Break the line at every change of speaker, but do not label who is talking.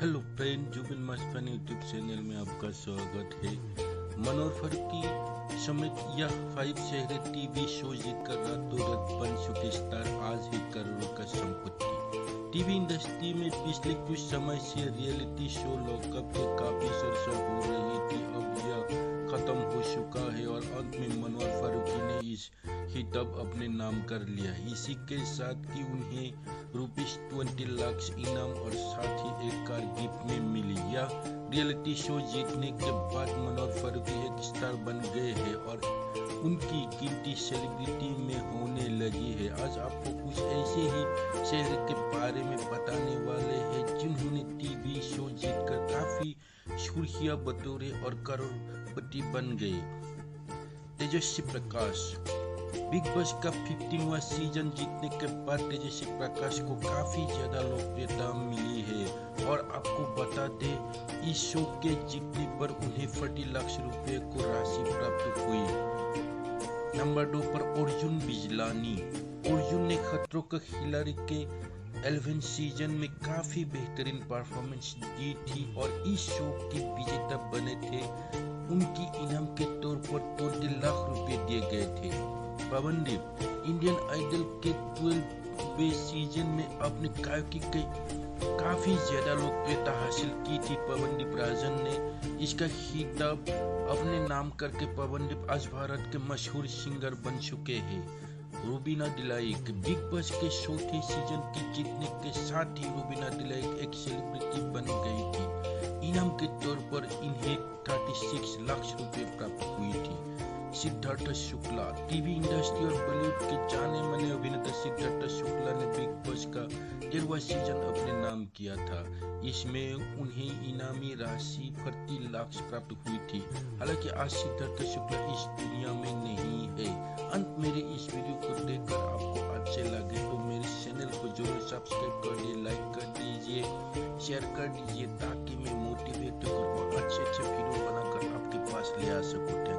Hello friend, Zubin Mastan YouTube channel में आपका स्वागत है। मनोहर फारूकी समेत यह फाइव शहर टीवी शो जीतकर रातों रात बन चुके स्टार, आज ही करोड़ों का संपत्ति। टीवी इंडस्ट्री में पिछले कुछ समय से रियलिटी शो लॉकअप के काफ़ी चर्चा हो रही थी, अब यह खत्म हो चुका है और अंत में मनोहर फारूकी ने इस हिटअप अपने नाम कर लिया। इसी के साथ कि उन्हें रुपीस ट्वेंटी लाख इनाम और साथ ही एक कार गिफ्ट में मिली यह रियलिटी शो जीतने के बाद मनोहर फारूकी एक स्टार बन गए हैं और उनकी गिनती सेलिब्रिटी में होने लगी है। आज आपको कुछ ऐसे ही शहर के बारे में बताने वाले हैं जिन्होंने टीवी शो जीतकर काफ़ी सुर्खियाँ बतौरे और करोड़पति बन गए। तेजस्वी प्रकाश। बिग बॉस का फिफ्टीनवा सीज़न जीतने के बाद तेजस्वी प्रकाश को काफ़ी ज़्यादा लोकप्रियता मिली है। और आपको बता दें, इस शो के जीतने पर उन्हें फोर्टी लाख रुपए को राशि प्राप्त हुई। नंबर दो पर अर्जुन बिजलानी। अर्जुन ने खतरों के खिलाड़ी के एलेवन सीज़न में काफ़ी बेहतरीन परफॉर्मेंस दी थी और इस शो के विजेता बने थे। उनकी इनाम के तौर पर ट्वेंटी लाख थे पवनदीप इंडियन आइडल के ट्वेल्व सीज़न में अपने गायकी के काफ़ी ज़्यादा लोकप्रियता हासिल की थी। पवनदीप राजन ने इसका खिताब अपने नाम करके पवनदीप आज भारत के मशहूर सिंगर बन चुके हैं। रूबीना दिलाइक बिग बॉस के चौथे सीज़न के जीतने के साथ ही रूबीना दिलाइक एक सेलिब्रिटी बन गई थी। इनाम के तौर पर इन्हें 36 लाख रुपए प्राप्त हुई थी। सिद्धार्थ शुक्ला टीवी इंडस्ट्री और बॉलीवुड के जाने माने अभिनेता सिद्धार्थ शुक्ला ने बिग बॉस का तेरहवा सीज़न अपने नाम किया था। इसमें उन्हें इनामी राशि प्रति लाख प्राप्त हुई थी। हालाँकि आज सिद्धार्थ शुक्ला इस दुनिया में नहीं है। अंत मेरे इस वीडियो को देखकर आपको अच्छे लगे तो मेरे चैनल को ज़रूर सब्सक्राइब कर दिए लाइक कर दीजिए शेयर कर दीजिए, ताकि मैं मोटिवेट और अच्छे अच्छे वीडियो बनाकर आपके पास ले आ सकूँ।